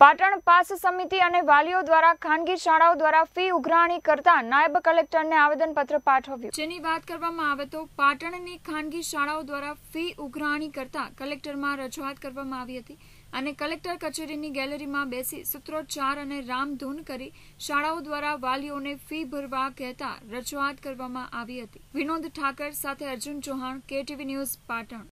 Patan pass સમિતિ અને વાલીઓ દ્વારા ખાનગી શાળાઓ દ્વારા ફી ઉઘરાણી કરતા નાયબ કલેક્ટરને આવેદનપત્ર પાઠવ્યું. જેની વાત કરવામાં આવે તો પાટણની ખાનગી શાળાઓ દ્વારા ફી ઉઘરાણી કરતા કલેક્ટરમાં રજૂઆત કરવામાં આવી હતી અને કલેક્ટર કચેરીની ગેલેરીમાં બેસી સૂત્રોચ્ચાર અને રામધૂન કરી શાળાઓ દ્વારા વાલીઓને ફી ભરવા કહેતા રજૂઆત કરવામાં આવી હતી. વિનોદ ઠાકર સાથે અર્જુન ચૌહાણ, કેટીવી ન્યૂઝ પાટણ.